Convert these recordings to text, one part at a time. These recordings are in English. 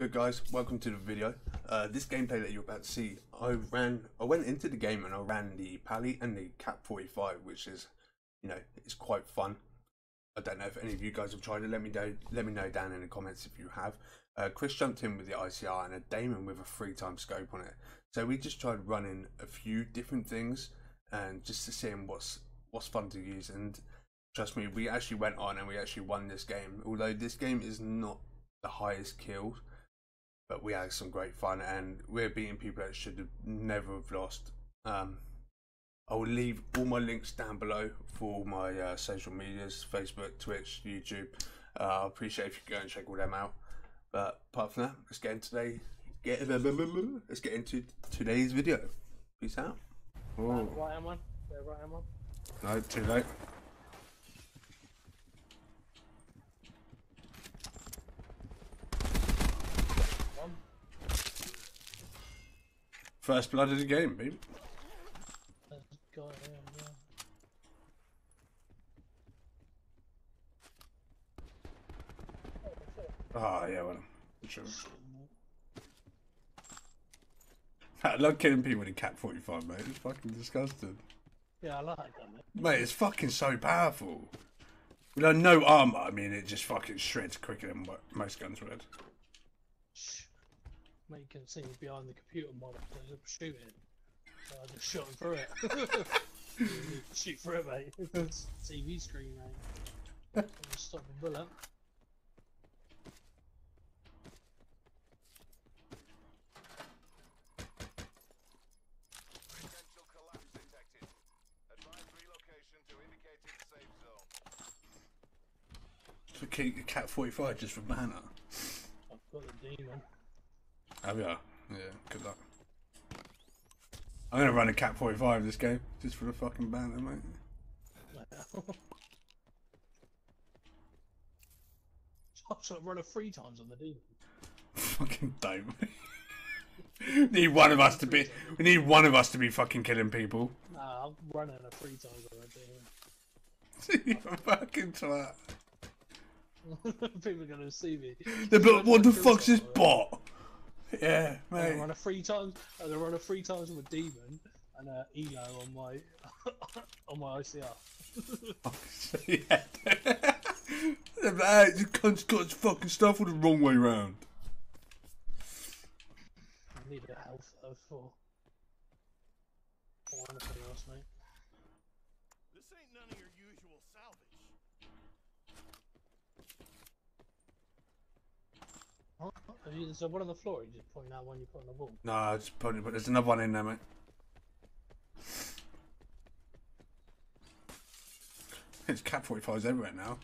Good guys, welcome to the video. Uh, this gameplay that you're about to see, I ran, I went into the game and I ran the Pally and the Cap 45, which is, you know, it's quite fun. I don't know if any of you guys have tried it. Let me know. Let me know down in the comments if you have. Uh, Chris jumped in with the ICR and a Damon with a three time scope on it. So we just tried running a few different things and just to see what's what's fun to use. And trust me, we actually went on and we actually won this game. Although this game is not the highest killed, but we had some great fun and we're beating people that should have never have lost. Um, I will leave all my links down below for my uh, social medias Facebook, Twitch, YouTube. Uh, I appreciate if you go and check all them out. But apart from that, let's get into today. Get let's get into today's video. Peace out. Oh Right hand one. Yeah, right hand one. no, too late. First blood of the game, baby. There's a guy here. Yeah. Oh yeah, well, sure. I love killing people with a Cat 45, mate. It's fucking disgusting. Yeah, I like that, mate. Mate, it's fucking so powerful. With like, no armor, I mean, it just fucking shreds quicker than what most guns would. Shh. Mate, you can see me behind the computer monitor shooting. So I just shot him through it. Shoot through it, mate. It's TV screen, mate. Just Stop the bullet. Potential collapse detected. Advise relocation to indicated safe zone. For keep Cat 45 just for banner. I've got the demon. Oh yeah, yeah. Good luck. I'm gonna run a Cat 45 this game just for the fucking banner, mate. I've sort of run it three times on the demon. fucking don't. need one of us to be. We need one of us to be fucking killing people. Nah, I'm running it three times on the you fucking twat. People are gonna see me. Yeah, but what the fuck's this someone. bot? Yeah, I'm gonna run a three times. I'm run a three times with demon and uh, Elo on my on my ICR. yeah. hey, this cunt's got his fucking stuff all the wrong way round. I need a health though for for anything else, mate. This ain't none of your usual salvage. Oh, have you, there's one on the floor. You just point out one you put on the wall. No, I just probably, but there's another one in there, mate. It's Cat 45s everywhere now.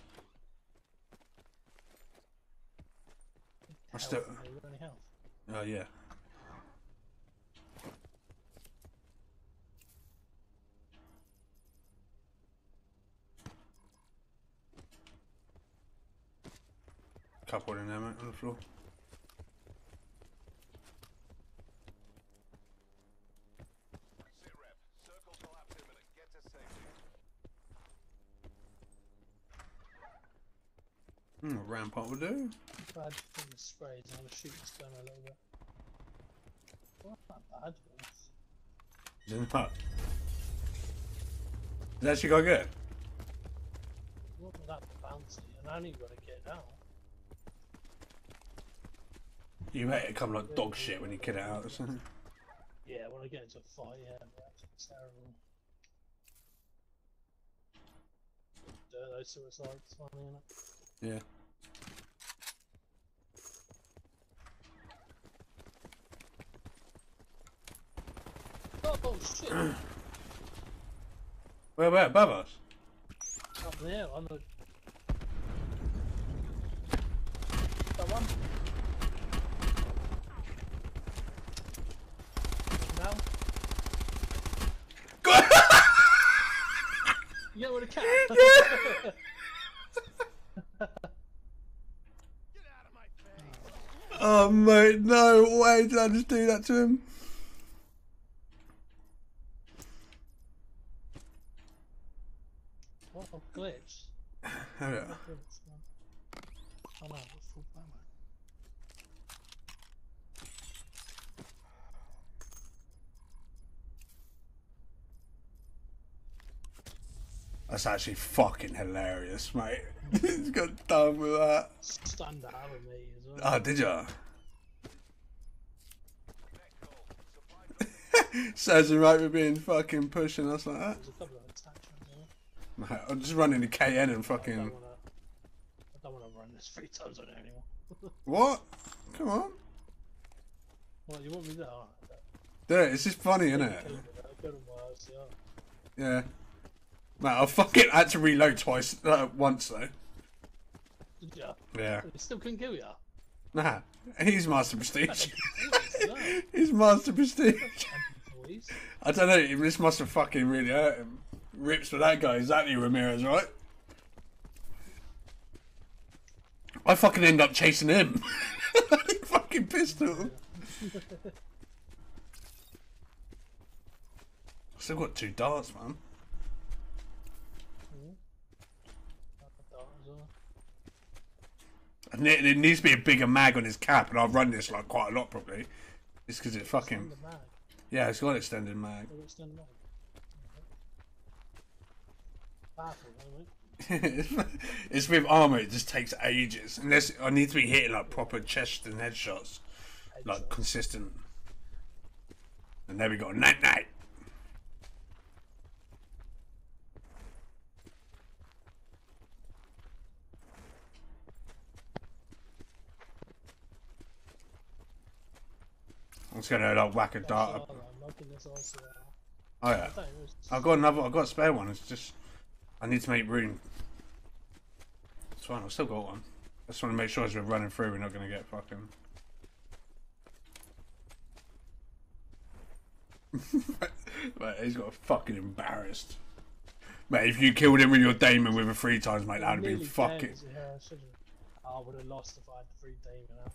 I still. Health, mate, you got any health? Oh, yeah. Couple in there, mate, on the floor. Rampart will do. The sprays. I'm gonna shoot this gun a little bit. Well, not bad. it's- Isn't that? Is that she got good? Not that bouncy, and I got to get out. You made it come like dog shit when you get it out or something. Yeah, when I get into a fight, yeah, it's terrible. Those suicides, funny innit? Yeah. Shit! Where, where, above us? Up there, on the. That one. Now. You get with a cat. Get out of my face. Oh, mate, no way did I just do that to him? Oh, glitch. Oh, oh no, full. That's actually fucking hilarious, mate. Hmm. He's got done with that. Stunned out with me as well. Oh, did ya? Says him right for being fucking pushing us like that. I'm just running the KN and I don't fucking. wanna. I don't wanna run this three times on it anymore. What? Come on. What you want me to? Oh, Dude, it's just funny, isn't it? Good and worse, yeah. Mate, I fucking had to reload twice, uh, once though. Did ya? Yeah. It still couldn't kill ya. Nah, he's Master Prestige. he's Master Prestige. I don't know, this must have fucking really hurt him. Rips for that guy, exactly Ramirez, right? I fucking end up chasing him. fucking pistol. Still got two darts, man. And there, there needs to be a bigger mag on his cap, and I've run this like quite a lot probably. It's because it fucking yeah, it's got an extended mag. It's done the mag. Powerful, isn't it? it's with armor. It just takes ages. Unless I need to be hitting like proper chest and headshots, like consistent. And there we go. Night night. I'm just gonna like whack a dart. up. I'm knocking this also out. Oh yeah. I thought it was I've got another. I've got a spare one. It's just I need to make room. It's fine. I've still got one. I just want to make sure as we're running through, we're not going to get fucking. mate, he's got fucking embarrassed. Mate, if you killed him with your Damon with a three times, mate, that'd have been fucking. Yeah, I. I would have lost if I had three Damon out.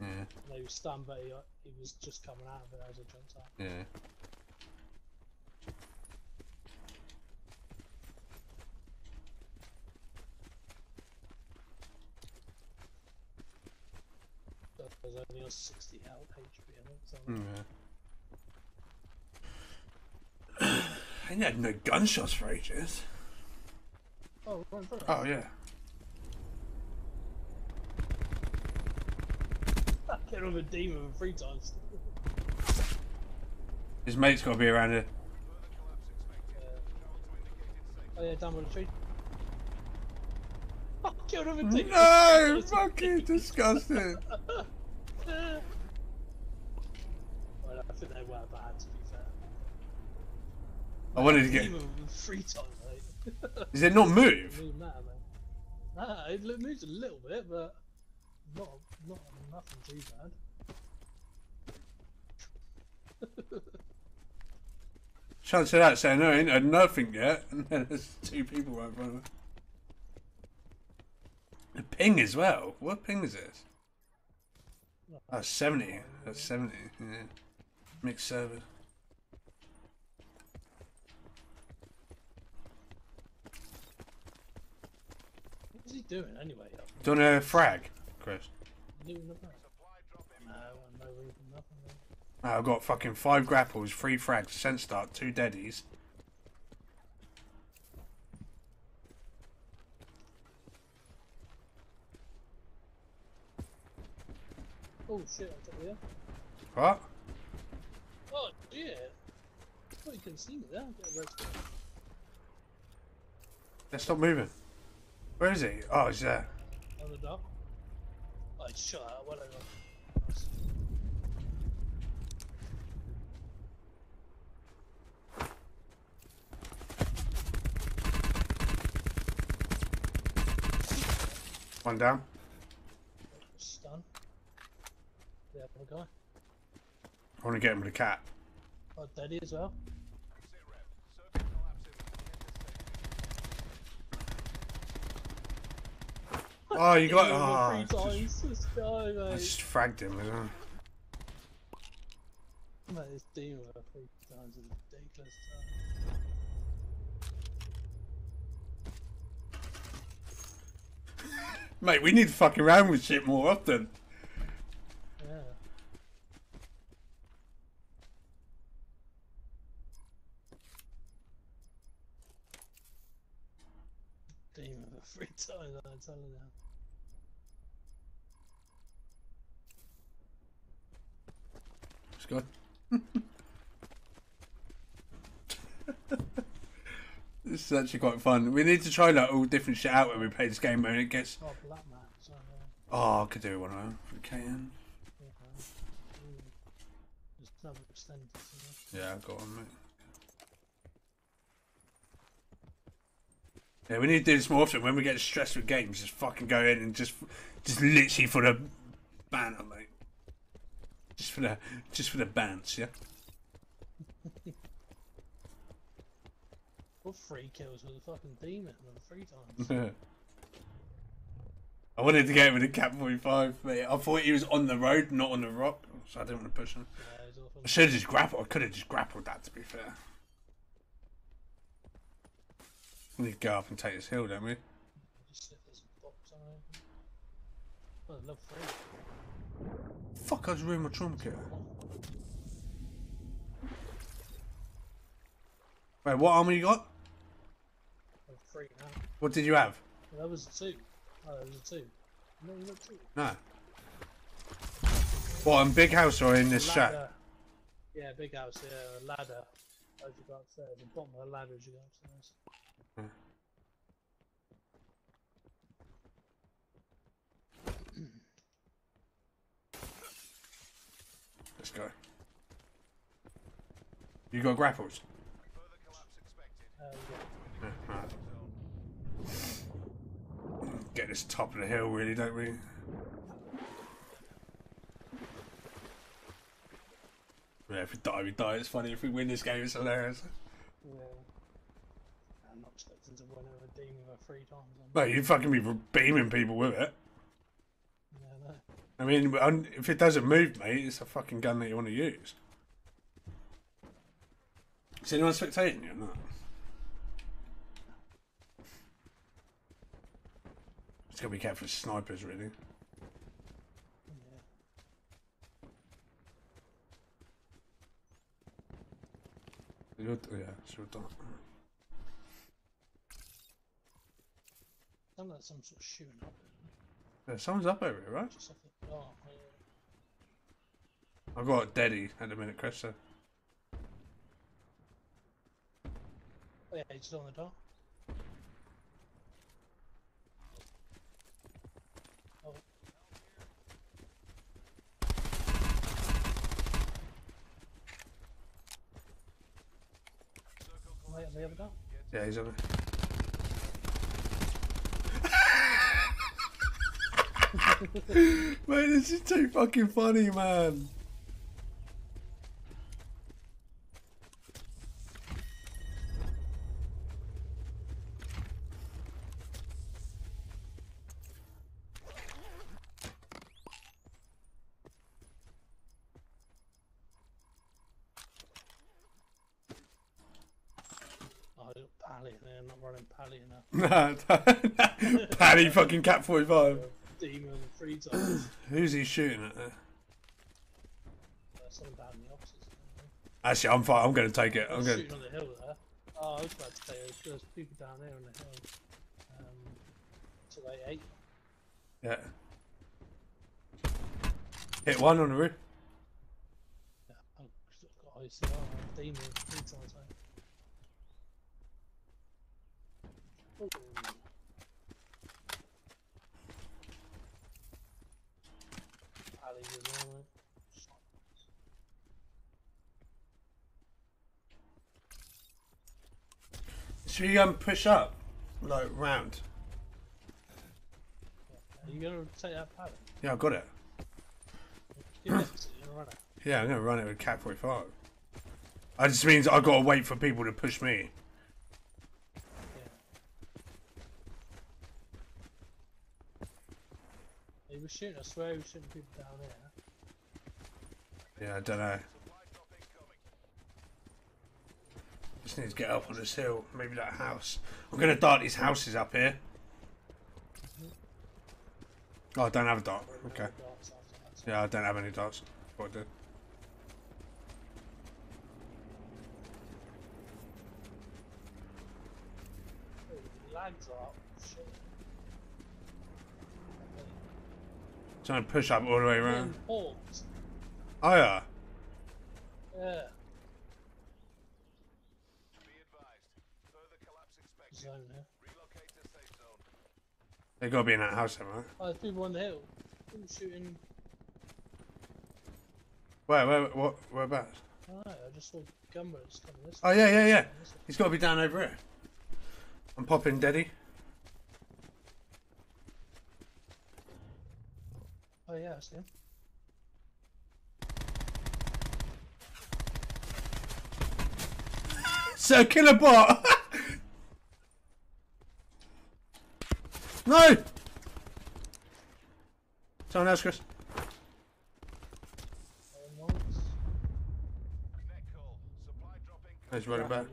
Yeah, he was stunned, but he, he was just coming out of it as I jumped out. yeah. I was only on 60 health HP, I think. So yeah. I had no gunshots for ages. Oh, it. Oh yeah. Get on a demon three times. His mate's got to be around here. Oh yeah, down by the tree. Killed him a demon. No, fucking disgusting. well, I think they were bad to be fair. I wanted to get. Three times, mate. Does it not move? Nah, it moves a little bit, but not not nothing too bad. Chance of that saying no, ain't had nothing yet, and then there's two people right in front of her. The ping as well. What ping is this? Oh, That's 70. That's 70. Yeah. Mixed server. What's he doing anyway? Up Do you want a frag, Chris? back? No, no room nothing. I've got fucking five grapples, three frags, sense start, two deadies. Oh shit! I thought yeah. What? Oh yeah. I thought you couldn't see me there. Get a red square. Let's stop moving. Where is he? Oh, he's there. On the dock. Oh, shot out. Whatever. One down. Guy. I want to get him with a cat. Oh, Daddy as well. Oh, you got. Yeah, Oh, three times. This guy, I mate. just fragged him. as well. Mate, this demon three times is ridiculous. Mate, we need to fuck around with shit more often. Yeah. Free time, I'm telling you. It's good. this is actually quite fun. We need to try like all different shit out when we play this game when it gets. Oh, Black Man, so, uh, Oh, I could do one of them for KN. yeah. Just another extended, you know. Yeah, I've got one, mate. Yeah, we need to do this more often. When we get stressed with games, just fucking go in and just, just literally for the banter, mate. Just for the, just for the bounce, yeah. What three kills with a fucking demon three times? I wanted to get with a Cap 45, but I thought he was on the road, not on the rock, so I didn't want to push him. yeah, he's off on I should have just grappled. I could have just grappled that, to be fair. We need to go up and take this hill, don't we? Just see if there's a box on it. Oh, level three. Fuck, I just ruined my trauma kit. Wait, what armor you got? Three now. What did you have? That was a two. Oh, that was a two. No, you got two. No. What, in big house or in this shack? Yeah, big house, yeah, a ladder. As you go upstairs, the bottom of the ladder as you go upstairs. Let's go. You got grapples? Uh. Get this top of the hill, really, don't we? Yeah, if we die, we die. It's funny. If we win this game, it's hilarious. yeah. Expecting to win over a demon over three times. I'm, Mate, you fucking be beaming people with it. yeah, no. I mean, if it doesn't move, mate, it's a fucking gun that you want to use. Is anyone spectating you or not? Just gotta be careful with snipers, really. Yeah. Yeah, sure done. Sounds like some sort of shooting up. Yeah, someone's up over here, right? Just off the dark. Yeah. I've got a deady at the minute, Chris. So. Oh, yeah, he's still on the door. Oh. Wait, on the other door? Yeah, he's on Mate, this is too fucking funny, man. Oh, I got Pally there, I'm not running Pally enough. Nah, Paddy fucking Cat 45. Demon three times. Who's he shooting at there? uh, someone down in the offices. Actually, I'm fine. I'm going to take it. I'm I'm going shooting on the hill there. Oh, I was about to say there's people down there on the hill. Um, 288. Yeah. Hit one on the roof. Yeah, I've got ICR, demon three times. Mate. Ooh. Pally as well, mate. Should we um, push up? Like, round? Are you gonna take that? Yeah, I've got it. It to run it. Yeah, I'm to run it with Cat 45. That just means I've got to wait for people to push me. Yeah. He was shooting, I swear he was shooting people down there. Yeah, I don't know. need to get up on this hill. Maybe that house. I'm going to dart these houses up here. Oh, I don't have a dart. Okay. Yeah, I don't have any darts. What I did. Trying to push up all the way around. Oh yeah. They gotta be in that house, then, right? Oh, there's people on the hill. People shooting. Where, where, what, whereabouts? I don't know, I just saw gunboats coming this Oh yeah, yeah, yeah. He's got to be down over here. I'm popping, Daddy. Oh yeah, I see him. So killer bot. no. Someone else, Chris. He's running back.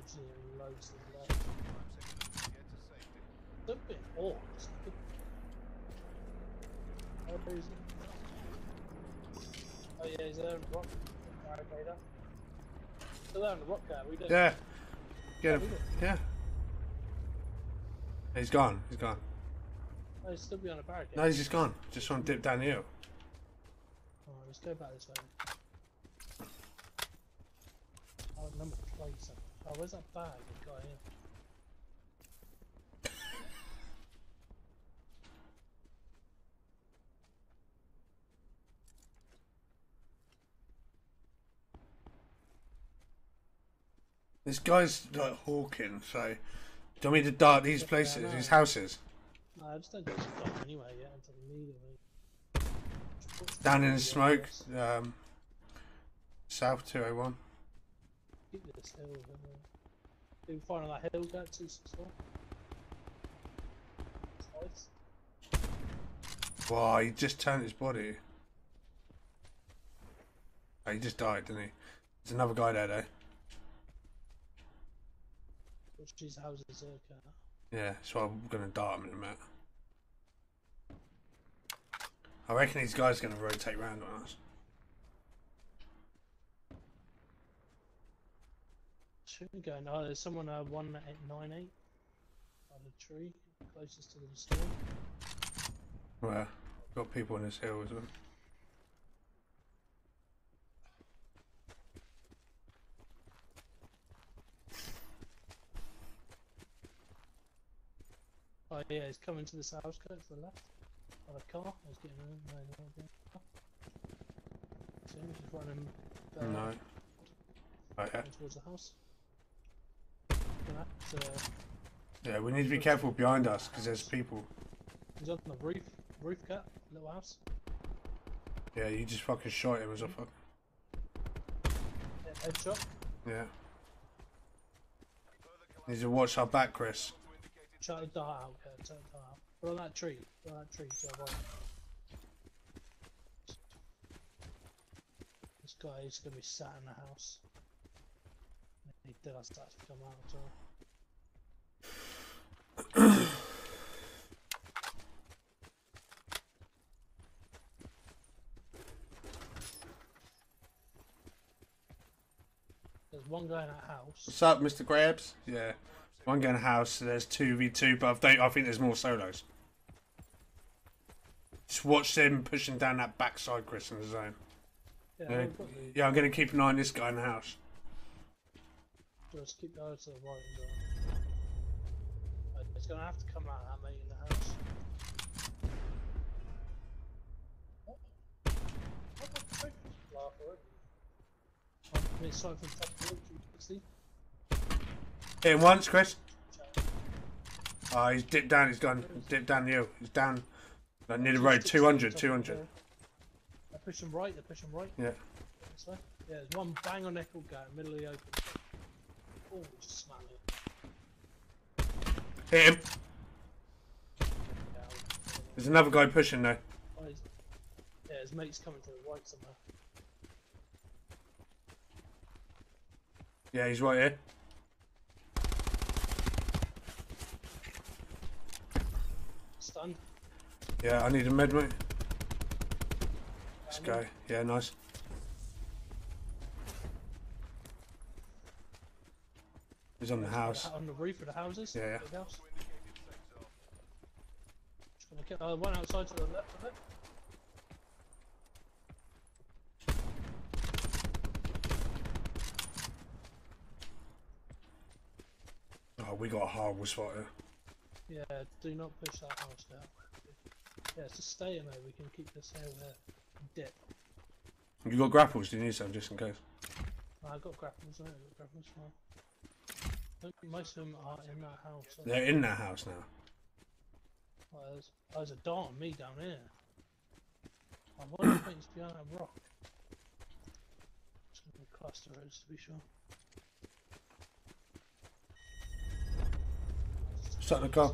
Oh yeah, he's there in the rock. Still there in the rock guy, we did. Yeah. Get him. Yeah. He's gone. He's gone. Oh, he's still behind a barricade. No, he's just gone. Just want to dip down the hill. Alright, let's go back this way. Oh, number plates. Oh, where's that bag we got here? This guy's like hawking, so do you want me to dart these places, these houses? No, I just don't do stuff anyway, yeah, until the it. Down in the smoke, um, south 201. Keep this hill. Uh, do we find on that hill go to store? Nice. Wow, he just turned his body. Oh, he just died, didn't he? There's another guy there, though. Which these houses kind Yeah, so I'm gonna dart him in a minute. I reckon these guys are gonna rotate round on us. Shouldn't go. No, there's someone uh, one eight nine eight on the tree closest to the store. Where? Got people on this hill as well. Yeah, he's coming to this house. Go to the left. On a car. He's getting in. See him? He's running. Uh, No. Oh, yeah. Towards the house. Have to- yeah, we need to be careful behind us because there's people. He's on the roof. Roof cut. Little house. Yeah, you just fucking shot him as a fuck. Headshot. Yeah. Need to watch our back, Chris. To Try to dart out. Okay, try to dart out. Put on that tree. Put on that tree. To. This guy is gonna be sat in the house. He does start to come out as well. There's one guy in that house. What's up, Mr. Grabs? Yeah. One gun house, there's 2v2, but I think, I think there's more solos. Just watch them pushing down that backside, Chris, in the zone. Yeah, Yeah, we've yeah I'm going to keep an eye on this guy in the house. Just keep going to the right as well. It's gonna have to come out of that mate in the house. What? What the frick? Laugh already. I'm being sight from top of the roof, 360. Hit him once, Chris. Ah, he's dipped down, he's gone. Dipped down the hill. He's down like, near the road. 200, 200. They're pushing right, they're pushing right. Yeah. Yeah, there's one bang on echo guy, middle of the open. Oh, just it. Hit him. There's another guy pushing though. oh, yeah, his mate's coming to the right somewhere. Yeah, he's right here. Yeah, I need a med, mate. Let's go. Yeah, nice. He's on the house. On the roof of the houses? Yeah, yeah. Uh, one outside to the left of it. Oh, we got a horrible spot here. Yeah, do not push that house down. Yeah, just stay in there. We can keep this here. Dip. You got grapples? Do you need some just in case? I got grapples. I got grapples. I think most of them are in that house. They're in that house now. Well, there's, oh, there's a dart on me down here. I wonder if it's behind a rock. It's gonna be cluster roads to be sure. Start the car.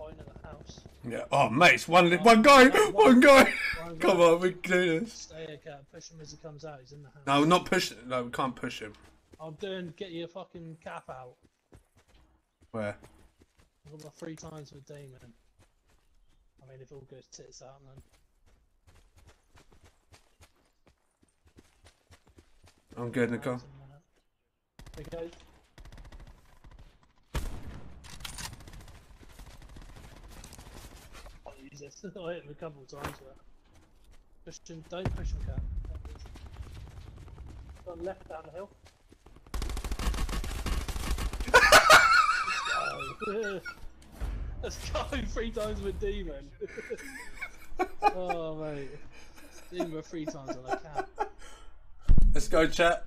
Uh, finding the house. Yeah. Oh, mate, it's one, li- one guy! One guy! One Come guy. on, we can do this. Stay here, cat. Push him as he comes out. He's in the house. No, not push. No, we can't push him. I'm doing. Get your fucking cap out. Where? I've got my three times with Damon. I mean, if all goes tits out, then. I'm good in the car. This. I hit him a couple of times there. Push him, don't push him, cat. Gone left down the hill. Let's go. Let's go three times with Demon. oh, mate. Demon three times on a cat. Let's go, chat.